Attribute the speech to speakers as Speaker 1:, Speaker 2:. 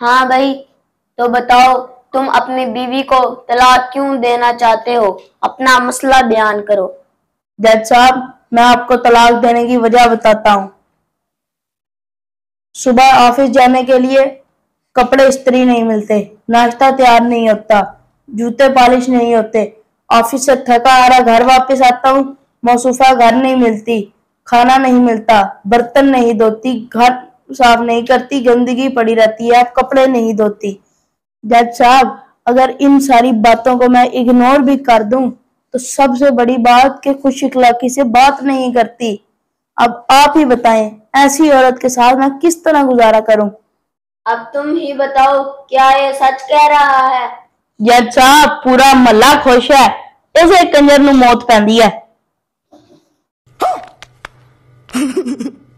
Speaker 1: हाँ भाई तो बताओ, तुम अपनी बीवी को तलाक क्यों देना चाहते हो? अपना मसला बयान करो।
Speaker 2: जज साहब, मैं आपको तलाक देने की वजह बताता हूँ। सुबह ऑफ़िस जाने के लिए कपड़े इस्त्री नहीं मिलते, नाश्ता तैयार नहीं होता, जूते पॉलिश नहीं होते। ऑफ़िस से थका आ रहा घर वापस आता हूँ मौसूफा घर नहीं मिलती, खाना नहीं मिलता, बर्तन नहीं धोती, घर साफ़ नहीं करती गंदगी पड़ी रहती है आप कपड़े नहीं धोती। जज साहब अगर इन सारी बातों को मैं इग्नोर भी कर दूँ तो सबसे बड़ी बात कि खुश इखलाकी से बात नहीं करती। अब आप ही बताएँ ऐसी औरत के साथ मैं किस तरह गुजारा करूँ?
Speaker 1: अब तुम ही बताओ क्या ये सच कह रहा है?
Speaker 2: जज साहब पूरा मल्ला खुश है। इसे कंजर नु मौत पैंदी है।